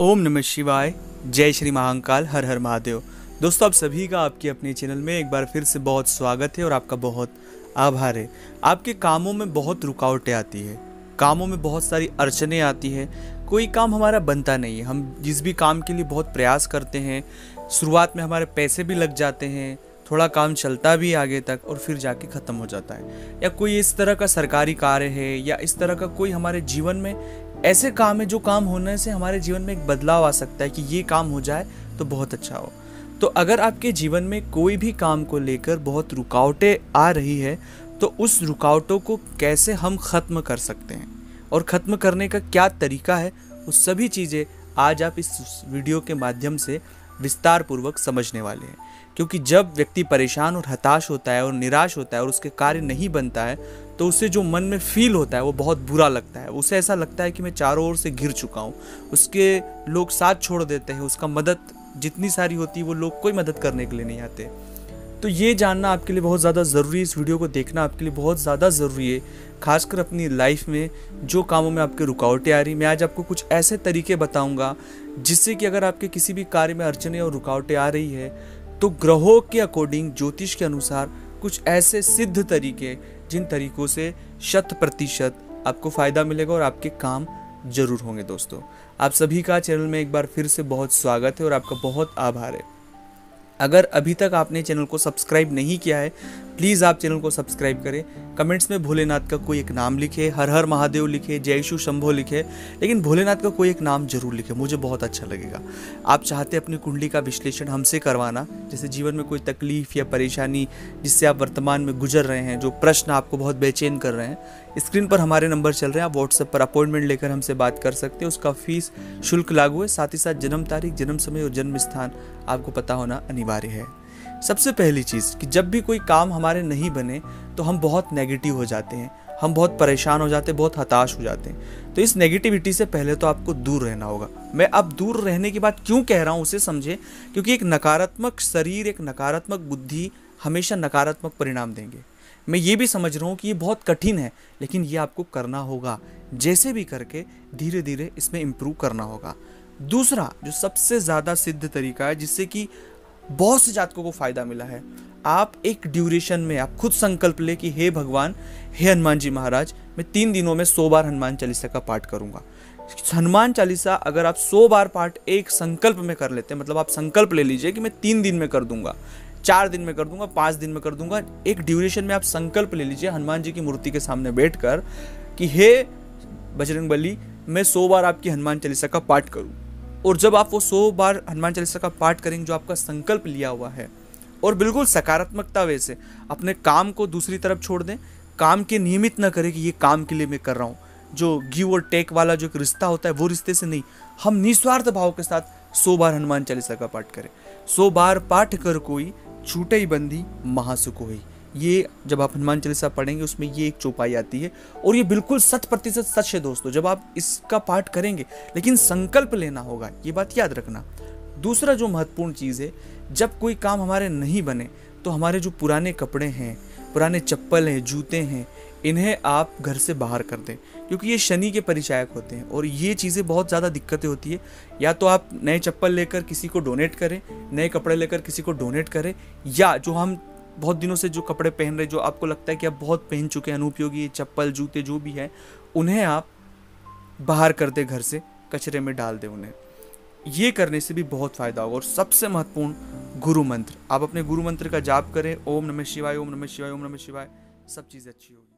ओम नमः शिवाय। जय श्री महाकाल। हर हर महादेव। दोस्तों, आप सभी का आपके अपने चैनल में एक बार फिर से बहुत स्वागत है और आपका बहुत आभार है। आपके कामों में बहुत रुकावटें आती है। कामों में बहुत सारी अड़चने आती है। कोई काम हमारा बनता नहीं है। हम जिस भी काम के लिए बहुत प्रयास करते हैं, शुरुआत में हमारे पैसे भी लग जाते हैं, थोड़ा काम चलता भी आगे तक और फिर जाके ख़त्म हो जाता है। या कोई इस तरह का सरकारी कार्य है या इस तरह का कोई हमारे जीवन में ऐसे काम है जो काम होने से हमारे जीवन में एक बदलाव आ सकता है कि ये काम हो जाए तो बहुत अच्छा हो। तो अगर आपके जीवन में कोई भी काम को लेकर बहुत रुकावटें आ रही है तो उस रुकावटों को कैसे हम ख़त्म कर सकते हैं? और ख़त्म करने का क्या तरीका है? वो सभी चीज़ें आज आप इस वीडियो के माध्यम से विस्तार पूर्वक समझने वाले हैं। क्योंकि जब व्यक्ति परेशान और हताश होता है और निराश होता है और उसके कार्य नहीं बनता है तो उसे जो मन में फील होता है, वो बहुत बुरा लगता है। उसे ऐसा लगता है कि मैं चारों ओर से घिर चुका हूँ। उसके लोग साथ छोड़ देते हैं, उसका मदद जितनी सारी होती है, वो लोग कोई मदद करने के लिए नहीं आते। तो ये जानना आपके लिए बहुत ज़्यादा ज़रूरी है, इस वीडियो को देखना आपके लिए बहुत ज़्यादा ज़रूरी है, खासकर अपनी लाइफ में जो कामों में आपके रुकावटें आ रही मैं आज आपको कुछ ऐसे तरीके बताऊँगा, जिससे कि अगर आपके किसी भी कार्य में अड़चने और रुकावटें आ रही है तो ग्रहों के अकॉर्डिंग ज्योतिष के अनुसार कुछ ऐसे सिद्ध तरीके, जिन तरीकों से शत प्रतिशत आपको फ़ायदा मिलेगा और आपके काम ज़रूर होंगे दोस्तों। आप सभी का चैनल में एक बार फिर से बहुत स्वागत है और आपका बहुत आभार है। अगर अभी तक आपने चैनल को सब्सक्राइब नहीं किया है प्लीज़ आप चैनल को सब्सक्राइब करें। कमेंट्स में भोलेनाथ का कोई एक नाम लिखे, हर हर महादेव लिखे, जय शु शंभो लिखे, लेकिन भोलेनाथ का कोई एक नाम ज़रूर लिखे, मुझे बहुत अच्छा लगेगा। आप चाहते हैं अपनी कुंडली का विश्लेषण हमसे करवाना, जैसे जीवन में कोई तकलीफ़ या परेशानी जिससे आप वर्तमान में गुजर रहे हैं, जो प्रश्न आपको बहुत बेचैन कर रहे हैं स्क्रीन पर हमारे नंबर चल रहे हैं, आप व्हाट्सएप पर अपॉइंटमेंट लेकर हमसे बात कर सकते हैं। उसका फ़ीस शुल्क लागू है, साथ ही साथ जन्म तारीख, जन्म समय और जन्म स्थान आपको पता होना अनिवार्य है। सबसे पहली चीज़ कि जब भी कोई काम हमारे नहीं बने तो हम बहुत नेगेटिव हो जाते हैं। हम बहुत परेशान हो जाते हैं, बहुत हताश हो जाते हैं। तो इस नेगेटिविटी से पहले तो आपको दूर रहना होगा। मैं अब दूर रहने की बात क्यों कह रहा हूँ, उसे समझे, क्योंकि एक नकारात्मक शरीर, एक नकारात्मक बुद्धि हमेशा नकारात्मक परिणाम देंगे। मैं ये भी समझ रहा हूँ कि ये बहुत कठिन है, लेकिन ये आपको करना होगा। जैसे भी करके धीरे धीरे इसमें इम्प्रूव करना होगा। दूसरा, जो सबसे ज़्यादा सिद्ध तरीका है, जिससे कि बहुत से जातकों को फ़ायदा मिला है, आप एक ड्यूरेशन में, आप खुद संकल्प ले कि हे भगवान, हे हनुमान जी महाराज, मैं तीन दिनों में सौ बार हनुमान चालीसा का पाठ करूँगा। हनुमान चालीसा अगर आप सौ बार पाठ एक संकल्प में कर लेते हैं मतलब आप संकल्प ले लीजिए कि मैं तीन दिन में कर दूँगा चार दिन में कर दूँगा, पाँच दिन में कर दूँगा। एक ड्यूरेशन में आप संकल्प ले लीजिए हनुमान जी की मूर्ति के सामने बैठ कर कि, हे बजरंग बली, मैं सौ बार आपकी हनुमान चालीसा का पाठ करूँ। और जब आप वो सौ बार हनुमान चालीसा का पाठ करेंगे जो आपका संकल्प लिया हुआ है, और बिल्कुल सकारात्मकता वैसे अपने काम को दूसरी तरफ़ छोड़ दें, काम के नियमित ना करें कि ये काम के लिए मैं कर रहा हूँ। जो गिव और टेक वाला जो एक रिश्ता होता है, वो रिश्ते से नहीं, हम निस्वार्थ भाव के साथ सौ बार हनुमान चालीसा का पाठ करें। सौ बार पाठ कर कोई छूटे ही बंदी महासुख हुई। ये जब आप हनुमान चालीसा पढ़ेंगे, उसमें ये एक चौपाई आती है, और ये बिल्कुल शत प्रतिशत सच है दोस्तों, जब आप इसका पाठ करेंगे, लेकिन संकल्प लेना होगा, ये बात याद रखना। दूसरा जो महत्वपूर्ण चीज़ है, जब कोई काम हमारे नहीं बने तो हमारे जो पुराने कपड़े हैं, पुराने चप्पल हैं, जूते हैं इन्हें आप घर से बाहर कर दें, क्योंकि ये शनि के परिचायक होते हैं और ये चीज़ें बहुत ज़्यादा दिक्कतें होती है। या तो आप नए चप्पल लेकर किसी को डोनेट करें, नए कपड़े लेकर किसी को डोनेट करें, या जो हम बहुत दिनों से जो कपड़े पहन रहे जो आपको लगता है कि आप बहुत पहन चुके हैं, अनुपयोगी चप्पल, जूते, जो भी है, उन्हें आप बाहर कर दें घर से, कचरे में डाल दें उन्हें। ये करने से भी बहुत फ़ायदा होगा। और सबसे महत्वपूर्ण, गुरु मंत्र। आप अपने गुरु मंत्र का जाप करें। ओम नमः शिवाय, ओम नमः शिवाय, ओम नमः शिवाय। सब चीज़ अच्छी होगी।